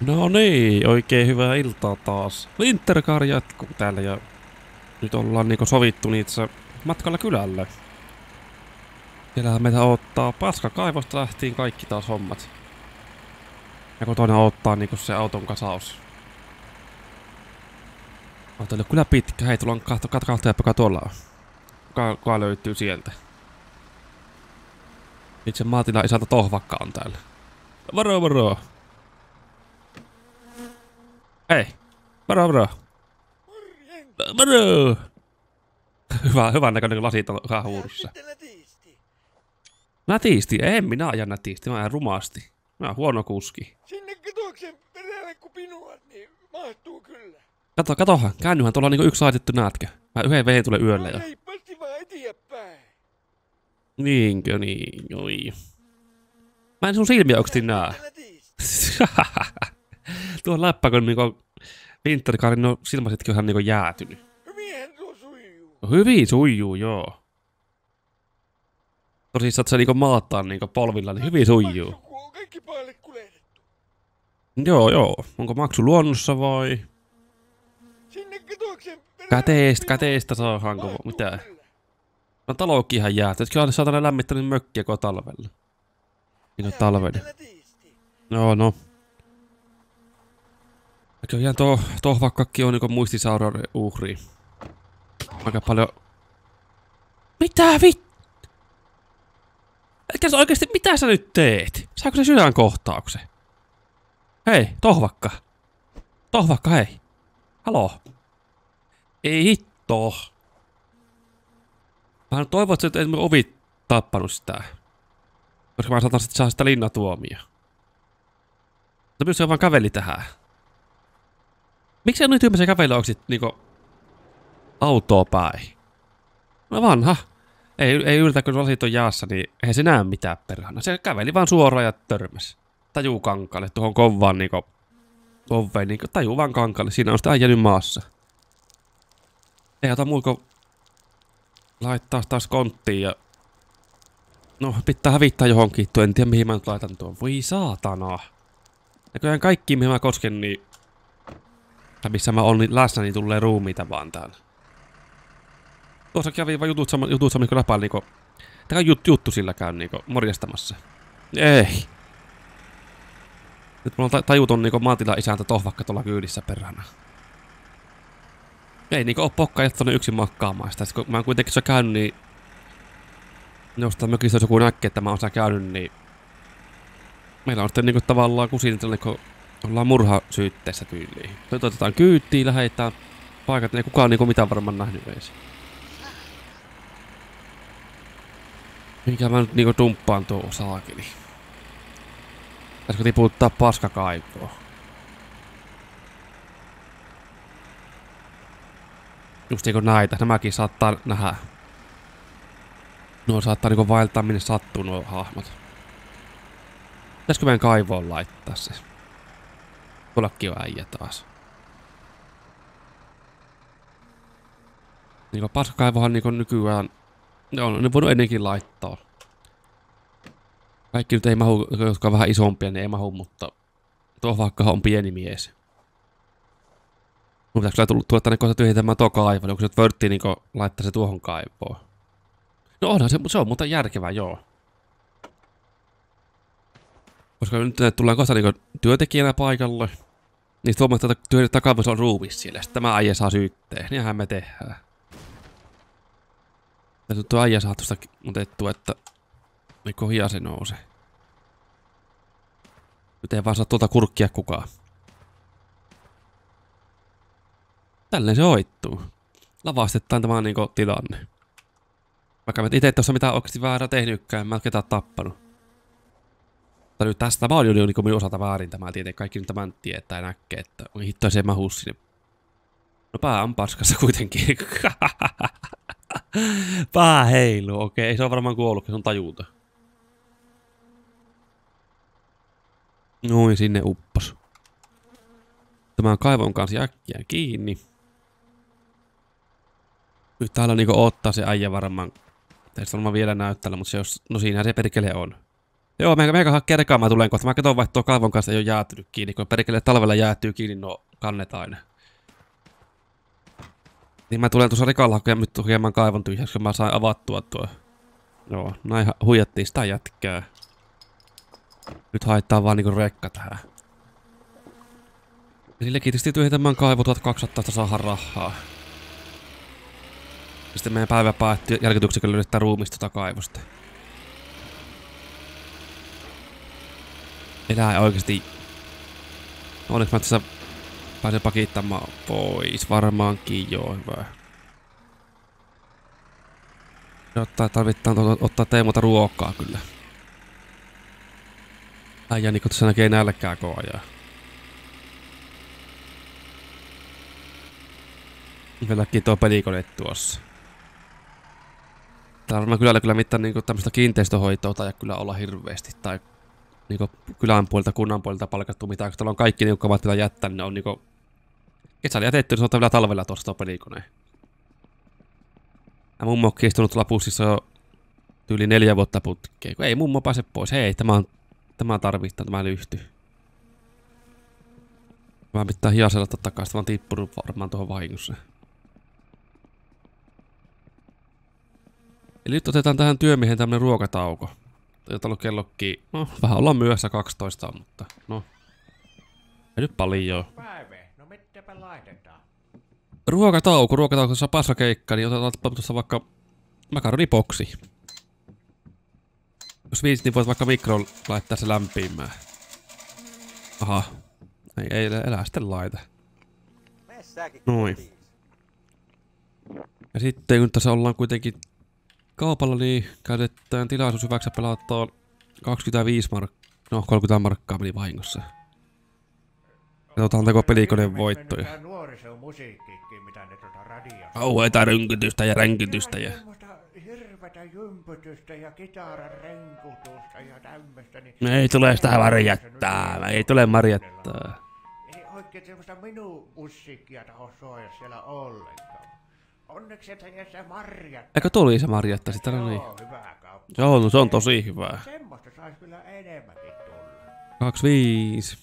No niin, oikein hyvää iltaa taas. Wintercar jatkuu täällä ja nyt ollaan niinku sovittu niitä matkalla kylälle. Siellähän meitä ottaa paska kaivosta lähtiin kaikki taas hommat. Ja toinen ottaa niinku se auton kasaus. Auto oli kyllä pitkä, hei tullaan kahto, kahto, kahto joka tuolla on. Löytyy sieltä? Itse maatila isäntä Tohvakka on täällä. Varo, varo! Hei! Varo, varo! Varo! Hyvä, hyvän näköinen lasit on ihan huurussa. Nätisti? En minä aja nätisti, mä ajan rumasti. Mä oon huono kuski. Sinne katoksen perälle kun pinuat, niin mahtuu kyllä. Kato, katohan, käännyhän tuolla on niinku yksi laitettu näetkö? Mä yhden vehen tulee yöllä jo. No reippaasti vaan eteenpäin. Niinkö niin, oi. Mä en sun silmiä oikeesti näe. Tuo läppä, kun niinku Wintercarin no silmäsetkin on ihan niinku jäätynyt. Tuo sujuu. No hyvin sujuu, joo. Tosissaan, että se niinku maattaa niinku polvilla, niin hyvin sujuu. Kun on kaikki päälle kuljetettu. Joo, joo. Onko maksu luonnossa vai? Sinne perälle. Käteistä, kun käteistä saadaanko, mitä? No talokin ihan jääty. Kyllä on saatana lämmittänyt mökkiä koko talvella. Niin on. Nätisti. Joo, no. Näköjään tuo tohvakkakki on niinku muistisaurauden uhri. Aika paljon... Mitä vit... Etkä sä oikeesti, mitä sä nyt teet? Saako se sydänkohtauksen? Hei, tohvakka. Tohvakka, hei. Halo. Ei hitto. Mä toivon, että et mun ovi tappanut sitä. Koska mä saatan sit saa sitä linnatuomia. No myös vaan käveli tähän. Miksi on nyt ymmärrä kävely onko sit niinku autoa päin? No vanha. Ei, ei yritä, kun lasit on jaassa, niin eihän se näe mitään perhana. Se käveli vaan suoraan ja törmäs. Tajuu kankalle tuohon kovaan niinku oveen, niinku tajuu vaan kankalle. Siinä on sitä jäänyt maassa. Ei ota muu laittaa taas konttiin ja... No, pitää hävittää johonkin tuo. En tiedä mihin mä nyt laitan tuon. Voi saatana. Näköjään kaikki mihin mä kosken, niin... Tai missä mä niin läsnä, niin tulee ruumiita vaan täällä. Tuossa kävi vaan jutut sama, jutut sama niinku läpäällä niinku... Tää on jut, juttu sillä käy niinku morjestamassa. Ei. Nyt mulla on ta- tajuton niinku maatila isäntä tohvakka tuolla kyydissä perhana. Ei niinku oo pokka jättänyt yksin makkaamaan sitä. Sit kun mä oon kuitenkin se käynyt, niin... Jostain mökistä jos joku näkee, että mä oon siellä käynyt, niin... Meillä on sitten niinku tavallaan kusinitelle, kun ollaan murhasyytteessä tyyliin. Nyt otetaan kyyttiin, lähetään paikat, ei kukaan niinku mitään varmaan nähnyt edes. Mikä mä nyt niinku dumppaan tuo saakeli. Pitäisikö tiputtaa paskakaivoa? Just niinku näitä, nämäkin saattaa nähdä. Nuo saattaa niinku vaeltaa minne sattuu nuo hahmot. Pitäisikö meidän kaivoon laittaa se? Tuollakin on äijä taas. Niinku paskakaivohan niinku nykyään... Ne on ne voinut ennenkin laittaa. Kaikki nyt ei mahu, jotka on vähän isompia, niin ei mahu, mutta... Tuo vaikka on pieni mies. Mun pitääkö kyllä tullut tulla tänne kohta tyhjentämään tuo kaivo, niin onko se nyt vörtti niinku laittaa se tuohon kaivoon? No onhan se, se on muuten järkevää, joo. Koska nyt ne tullaan kohta niinku työntekijänä paikalle. Niin sit huomaa, että kaivossa on ruumis siellä. Sitten tämä äijä saa syytteen. Niinhän me tehdään. Ja tuo äijä saa tuosta otettua, että Mikko hiaa se nousee. Nyt ei vaan saa tuolta kurkkia kukaan. Tälleen se hoittuu. Lavastetaan tämä niinku tilanne. Vaikka mä itse tuossa mitään oikeasti väärää tehnytkään, mä ketään tappanut. Mutta nyt tästä tämä on minun osalta väärin tämä tietenkin. Kaikki nyt tämän tietää ja näkee, että oi hitto se mahu sinne. No pää on paskassa kuitenkin. pää heilu, okei. Se on varmaan kuollut, se on tajuuta. Noin sinne uppos. Tämän kaivon kanssa äkkiä kiinni. Nyt täällä niinku ottaa se äijä varmaan. Teistä varmaan vielä näyttällä, mutta se jos... No siinähän se perkele on. Joo, meikä, meikä hakee rekaa, mä tulen kohta. Mä katson vaikka tuo kaivon kanssa ei ole jäätynyt kiinni, kun perkele talvella jäätyy kiinni no kannet aina. Niin mä tulen tuossa rekalla hakemaan nyt hieman kaivon tyhjäksi, kun mä sain avattua tuo. Joo, näin huijattiin sitä jätkää. Nyt haittaa vaan niinku rekka tähän. Sille tietysti tyhjentämään kaivo 1200 saada rahaa. Sitten meidän päivä päättyi jälkityksellä löydetään ruumista tota kaivosta. Elää oikeesti... Onneksi mä tässä pääsen pakittamaan pois. Varmaankin joo, hyvä. Ottaa, tarvittaa ottaa Teemulta ruokaa kyllä. Äijä niin tässä näkee nälkää koko ajan. Vieläkin tuo pelikone tuossa. Täällä on kylällä kyllä mitään niinku tämmöistä kiinteistöhoitoa tai kyllä olla hirveästi. Tai niinku kylän puolelta, kunnan puolelta palkattu mitään. Kun täällä on kaikki niinku kamat vielä jättänyt, ne on niinku... Kesällä jätetty, niin se on vielä talvella tuossa tuo pelikone. Ja mummo on istunut tuolla pussissa jo yli neljä vuotta putkeen. Kun ei mummo pääse pois. Hei, tämä on... Tämä tarvittaa, tämä lyhty. Mä pitää hiasella totta kai, sitä on tippunut varmaan tuohon vahingossa. Eli nyt otetaan tähän työmiehen tämmönen ruokatauko. Jota on kellokki, no vähän ollaan myöhässä 12, mutta no. Ei nyt paljon. Päive, no mitäpä laitetaan? Ruokatauko, ruokatauko, tuossa passakeikka, niin otetaan tuossa vaikka makaronipoksi. Jos viisi, niin voit vaikka mikroon laittaa se lämpimään. Aha. Ei, ei elää sitten laita. Noin. Ja sitten kun tässä ollaan kuitenkin kaupalla, niin käytetään tilaisuus hyväksi pelaattaa 25 markkaa. No, 30 markkaa meni vahingossa. Katsotaan teko pelikoneen voittoja. Nuorisomusiikkikin, mitä ne tuota. Kauheita rynkytystä ja ränkytystä ja... Hirvetä jympytystä ja kitaran renkutusta ja tämmöstä, niin... Ei tule sitä marjattaa, ei tule marjattaa. Ei oikein semmoista minun musiikkia taho soida siellä ollenkaan. Onneksi et jää se marjat. Eikö tuli se marjatta sitä, no niin. Joo, hyvä kauppa. Joo, no se on tosi hyvä. Semmoista sais kyllä enemmänkin tulla. 25.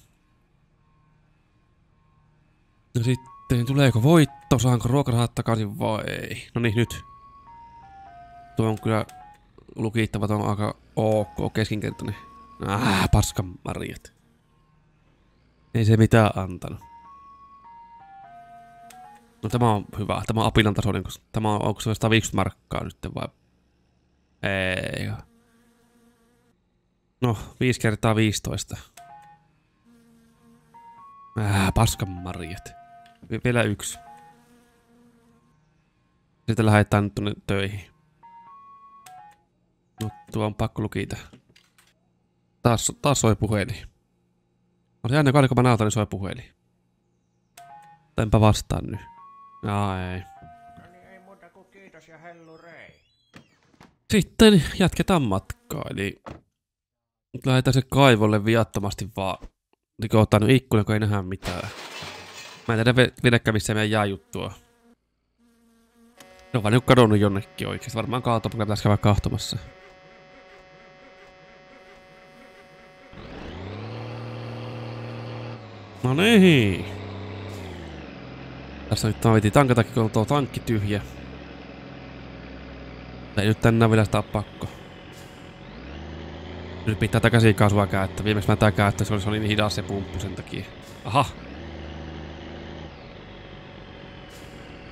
No sitten, tuleeko voitto? Saanko ruokarahat takaisin vai ei? No niin, nyt. Tuo on kyllä lukittava, tuo on aika ok keskinkertainen. Ah, paskan marjat. Ei se mitään antanut. No tämä on hyvä. Tämä on apinan tasoinen, koska tämä on, onko se 150 markkaa nyt vai? Ei. No, 5 kertaa 15. Äh, paskan marjat. Vi- vielä yksi. Sitten lähdetään nyt tuonne töihin. No, tuo on pakko lukita. Taas, taas soi puhelin. On se aina kun mä näytän, niin soi puhelin. Enpä vastaa nyt. Jaa, ei. No niin, ei muuta kuin kiitos ja hellu rei. Sitten jatketaan matkaa, eli nyt lähdetään se kaivolle viattomasti vaan rikotaan nyt ikkuna, kun ei nähdä mitään. Mä en tiedä vedekään missä meidän jää juttua. Ne on vaan nyt kadonnut jonnekin oikeesti. Varmaan kaatopaka pitäisi käydä kahtomassa. No niin. Tässä nyt veti tankatakin, kun on tuo tankki tyhjä. Ei nyt tänään vielä sitä pakko. Nyt pitää tätä käsikaasua käyttää. Viimeksi mä tää käyttäin, se oli, niin hidas se pumppu sen takia. Aha.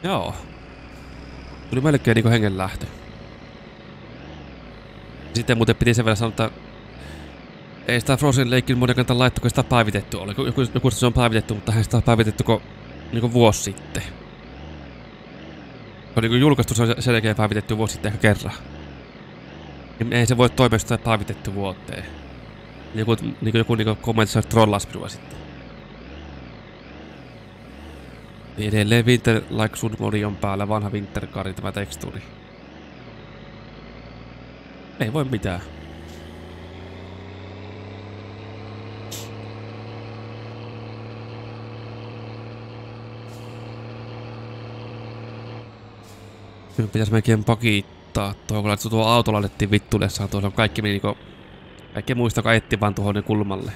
Joo. Tuli melkein niinku hengenlähtö. Sitten muuten piti sen verran sanoa, että ei sitä Frozen Lakein muuten kannata laittaa, kun sitä päivitetty oli. Joku, joku se on päivitetty, mutta hän sitä on päivitetty ko, niinku vuosi sitten. Se on niinku julkaistu, se on selkeä päivitetty vuosi sitten ehkä kerran. Niin ei se voi toimia, sitä päivitetty vuoteen. Joku, niinku, joku niinku kommentti että trollasi minua sitten. Niin edelleen Winter Like Sun modi on päällä, vanha Winter Cari tämä tekstuuri. Ei voi mitään. Nyt pitäis melkein pakittaa tuohon, kun tuo auto laitettiin vittulessaan, tuossa on kaikki meni niinku Kaikki muistako etti vaan tuohon kulmalle.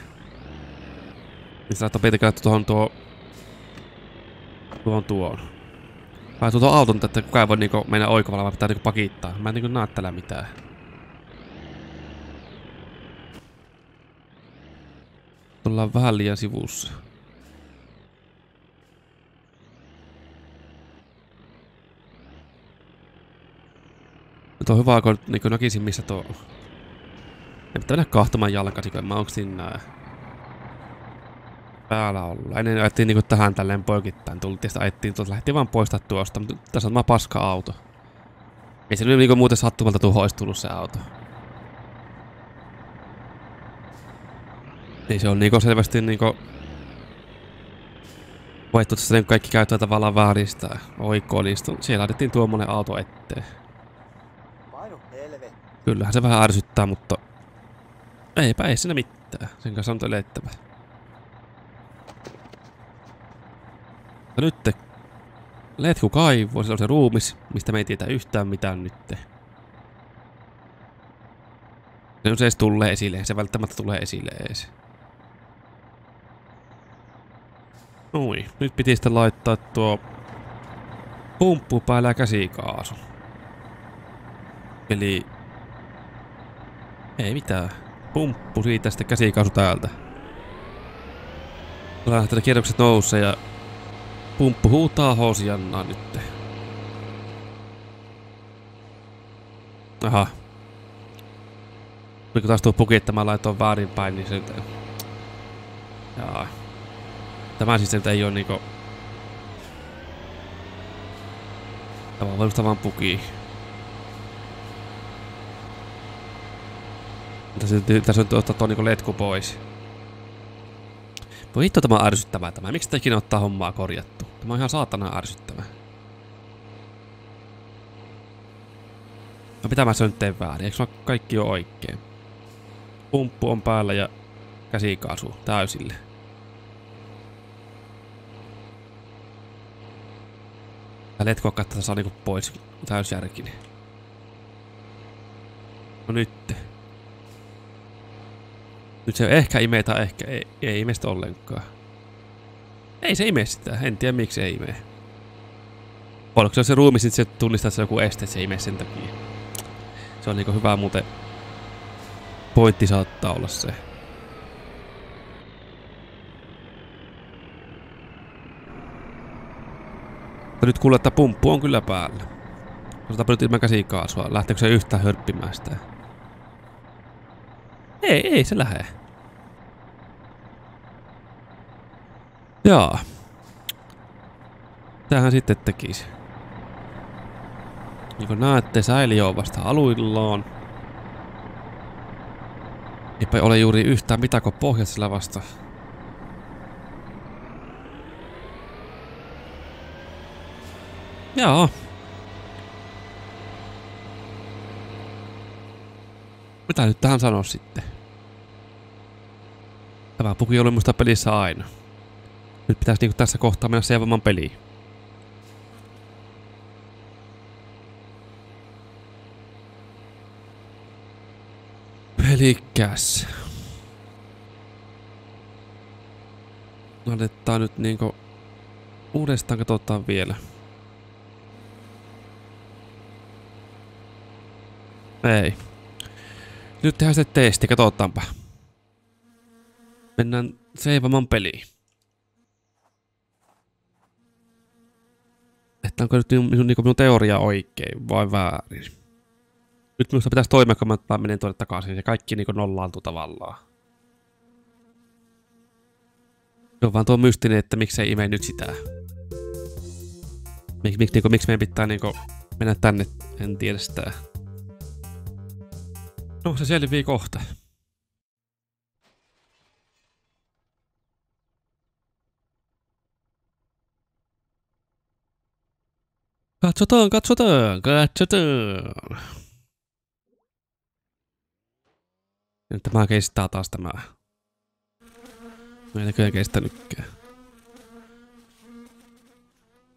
Niin saattaa pitää tuohon tuo... Tuohon tuon. Mä tuon auton, että kukaan ei voi niinku mennä oikovalla, vaan pitää niinku pakittaa. Mä en niinku näe tällä mitään. Ollaan vähän liian sivussa. Nyt on hyvä, kun niin näkisin missä tuo. En pitää mennä kahtamaan jalkasi, kun mä onko siinä päällä ollut. Ennen ajettiin niinku tähän tälleen poikittain. Tultiin sitä ajettiin, tuossa lähti vaan poistaa tuosta, mutta tässä on tämä paska auto. Ei se nyt niinku muuten sattumalta tuohon olisi tullut se auto. Niin se on niinku selvästi niinku... Niinku kaikki käyttää tavallaan vääristä oikoon, niin siellä laitettiin tuommoinen auto eteen. Kyllähän se vähän ärsyttää, mutta... Eipä ei siinä mitään. Sen kanssa on elettävä. Ja nyt Letku kaivo, se on se ruumis, mistä me ei tietää yhtään mitään nyt. Se on se tulee esille, se välttämättä tulee esille ees. Noin, nyt piti sitten laittaa tuo pumppu päällä käsikaasu. Eli... Ei mitään. Pumppu siitä sitten käsikaasu täältä. Lähtee kierrokset nousee ja Pumppu huutaa hosiannaa nyt. Aha. Kun taas tuo pukittamaan laitoon väärinpäin, niin se... Jaa. Tämä siis ei oo niinku... Tämä on vaan pukii. Tässä, tässä on ottaa tuo niinku letku pois. Voi hitto tämä on ärsyttävää tämä. Miksi te ikinä ottaa hommaa korjattu? Tämä on ihan saatana ärsyttävää. No mitä mä sen teen väärin? Eikö kaikki ole oikein? Pumppu on päällä ja käsikaasu täysille. Tää letko kattaa saa niinku pois täysjärkinen. No nytte. Nyt se ehkä imee tai ehkä ei, ei imestä ollenkaan. Ei se ime sitä. En tiedä miksi ei ime. Oliko se se ruumi, sit se tunnistaa, se joku este, että se ime sen takia. Se on niinku hyvä muuten. Pointti saattaa olla se. Mutta nyt kuulee, että pumppu on kyllä päällä. Otetaan nyt ilman käsikaasua. Lähteekö se yhtään hörppimään sitä? Ei, ei se lähde. Jaa. Tähän sitten tekisi. Niin kuin näette, säiliö on vasta aluillaan. Eipä ole juuri yhtään mitään kuin pohjassa vasta. Jaa. Mitä nyt tähän sanoa sitten? Tämä puki oli musta pelissä aina. Nyt pitäisi niinku tässä kohtaa mennä seivamaan peliin. Pelikäs. Aletaan nyt niinku uudestaan katsotaan vielä. Ei. Nyt tehdään se testi, katsotaanpa. Mennään seivamaan peliin. Että onko nyt minun, minun teoria oikein vai väärin. Nyt minusta pitäisi toimia, kun mä menen tuonne takaisin ja kaikki niin nollaantuu tavallaan. Se on vaan tuo mystinen, että miksei ime nyt sitä. Mik, mik, niinku, miksi meidän pitää niinku mennä tänne, en tiedä sitä. No se selvii kohta. Katsotaan, katsotaan, katsotaan. Nyt tämä kestää taas tämä. Mä en näköjään kestänytkään.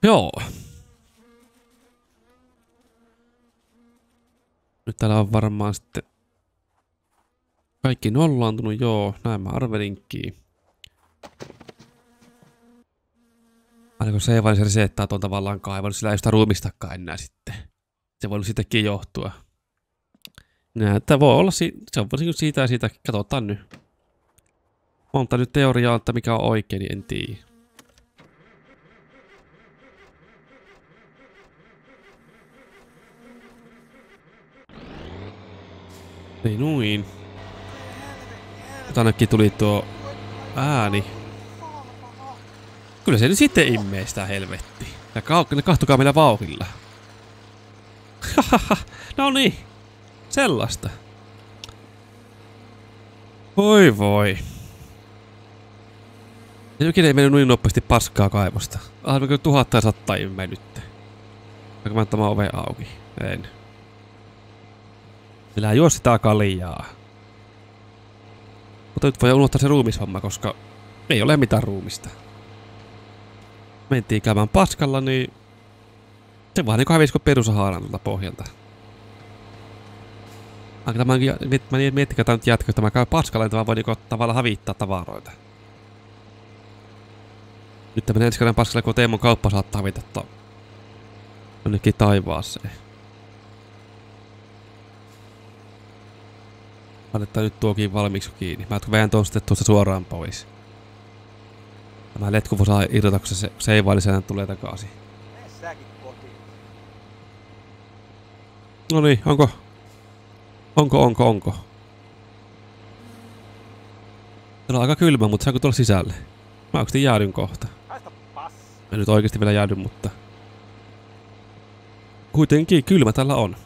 Joo. Nyt täällä on varmaan sitten Kaikki nollaantunut, joo. Näin mä arvelinkin. Aina se vain se resettaa tuon tavallaan kaivannut, sillä ei sitä ruumistakaan enää sitten. Se voi sittenkin johtua. Näyttää, voi olla, si se on siitä ja siitä, katsotaan nyt. Monta nyt teoriaa, että mikä on oikein, niin en tiedä. Niin noin. Tännekin tuli tuo ääni. Kyllä se nyt sitten immee sitä helvetti. Ja ka ne kahtokaa meillä vauhilla. no niin. Sellaista. Voi voi. Ja jokin ei mennyt niin nopeasti paskaa kaivosta. Ah, kyllä tuhatta ja sattaa immee nyt. Vaikka mä tämä ove auki. En. Sillä juo sitä kaljaa. Mutta nyt voi unohtaa se ruumishomma, koska ei ole mitään ruumista. Mentiin käymään paskalla, niin se vaan niinku hävisi kuin perusahaaran tuolta pohjalta. Aika tämä mä miettikö tämä nyt että mä käyn paskalla, niin tämä voi niinku tavallaan hävittää tavaroita. Nyt tämmönen ensi kerran paskalla, kun Teemon kauppa saattaa hävitä jonnekin taivaaseen. Laitetaan nyt tuokin valmiiksi kiinni. Mä vähän tuosta tuosta suoraan pois. Tämä letku saa irrota, kun se seivaillisena tulee takaisin. No niin, onko? Onko, onko, onko? Täällä on aika kylmä, mutta saanko tulla sisälle? Mä oikeesti jäädyn kohta. Mä nyt oikeesti vielä jäädyn, mutta... Kuitenkin kylmä tällä on.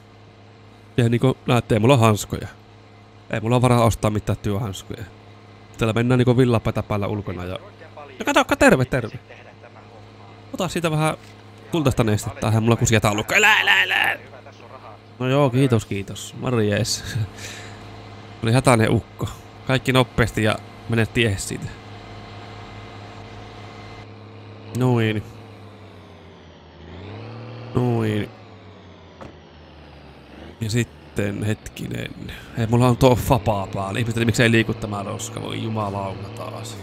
Ja niinku näette, mulla on hanskoja. Ei mulla ole varaa ostaa mitään työhanskuja. Täällä mennään niinku villapaita päällä ulkona ja... No kato, terve, terve. Ota siitä vähän kultaista nestettä. Tähän mulla kusia taulukka. Elä, elä, elä. No joo, kiitos, kiitos. Marjees. Oli hätäinen ukko. Kaikki nopeasti ja menet tiehes siitä. Noin. Noin. Ja sitten sitten hetkinen. Hei, mulla on tuo fapaa päällä. Ihmiset, miksei liiku tämä roska. Voi jumalauta taas.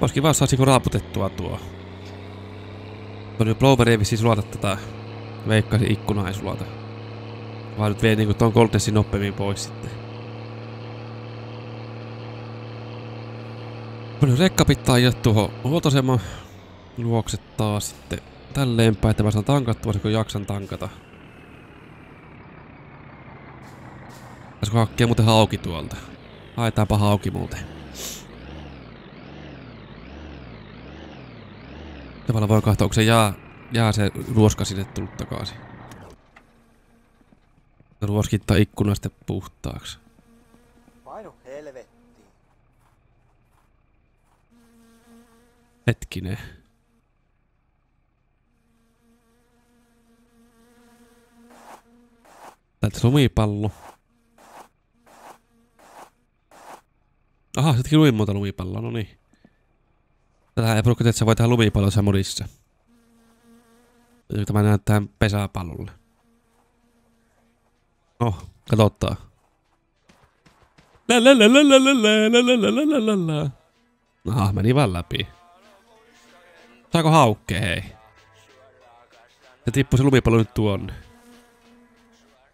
Voisikin vaan saisiko raaputettua tuo. Tuo Blower ei vissiin sulata tätä. Veikkaisin ikkuna ei sulata. Vaan nyt vie niinku ton Goldnessin nopeammin pois sitten. Paljon rekka pitää ajaa tuohon huoltoaseman luokse taas sitten tälleen päin, että mä saan tankattua, kun jaksan tankata. Pitäisikö hakkia muuten hauki tuolta? Haetaanpa hauki muuten. Tavallaan voi katsoa, onko se jää, jää se ruoska sinne tullut takaisin. Ruoskittaa ikkunasta puhtaaksi. Painu helvettiin. Hetkinen. Täältä lumipallo. Aha, se teki lumimuuta lumipalloa, no niin. Tätä ei porukka että sä voi tehdä lumipallossa modissa. Tämä näyttää pesäpallolle. No, katsotaan. Aha, meni.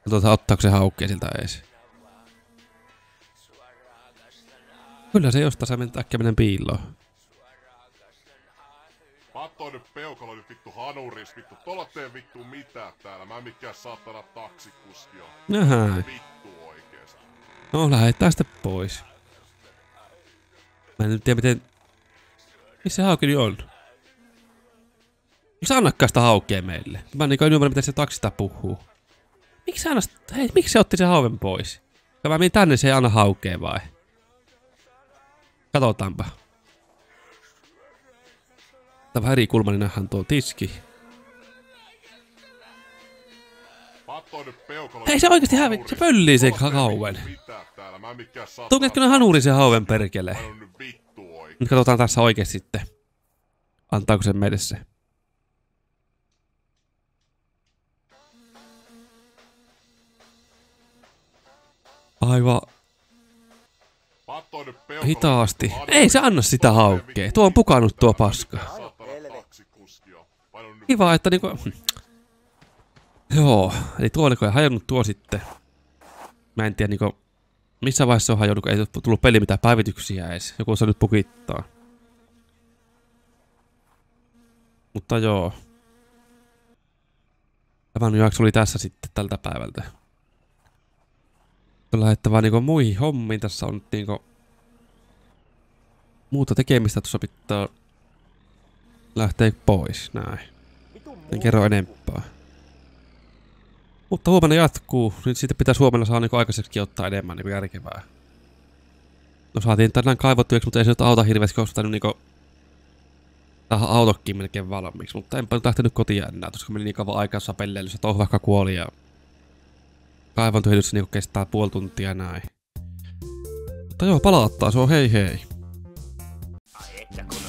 Katsotaan, ottaako se haukkeen siltä ees. Kyllä se jostain se mennä äkkiä menen piiloon. Patto nyt peukalo nyt vittu hanuris vittu. Tolla tee vittu mitään täällä. Mä en mikään saatana taksikuski on. Nähä. Vittu oikeesti. No lähetään sitten pois. Mä en nyt tiedä miten... Missä hauki on? Miksi annakkaan sitä haukea meille? Mä en niin ymmärrä miten se taksista puhuu. Miksi aina, hei, miksi se otti sen hauven pois? Ja mä menin tänne, se ei anna haukea vai? Katsotaanpa. Tää vähän eri kulma, niin nähdään tuo tiski. Hei se oikeesti hävi, se pöllii sen hauven. Tungetko ne hanuri sen hauven perkele? Nyt katsotaan tässä oikeesti sitten. Antaako se meille se? Aivan hitaasti. Ei se anna sitä haukkea. vittu Tuo on pukannut tuo paska. Kiva, että niinku... Joo, eli tuo oliko hajonnut tuo sitten. Mä en tiedä niinku... Missä vaiheessa se on hajonnut, kun ei tullut peli mitään päivityksiä edes. Joku se nyt pukittaa. Mutta joo. Tämä jakso oli tässä sitten tältä päivältä. Lähettävää niinku muihin hommiin. Tässä on niinku... Muuta tekemistä tuossa pitää lähteä pois, näin. En kerro enempää. Mutta huomenna jatkuu. Nyt siitä pitäisi huomenna saada niinku aikaiseksi ottaa enemmän niinku järkevää. No saatiin tänään kaivottueksi, mutta ei se nyt auta hirveästi, koska on niinku... Tähän autokin melkein valmiiksi, mutta enpä nyt lähtenyt kotiin enää, koska meni niin kauan aikaa jossa pelleilyssä, että vaikka kuoli ja... Kaivantohdyssä niinku kestää puoli tuntia näin. Mutta joo, palauttaa, se on hei hei. Ai että kun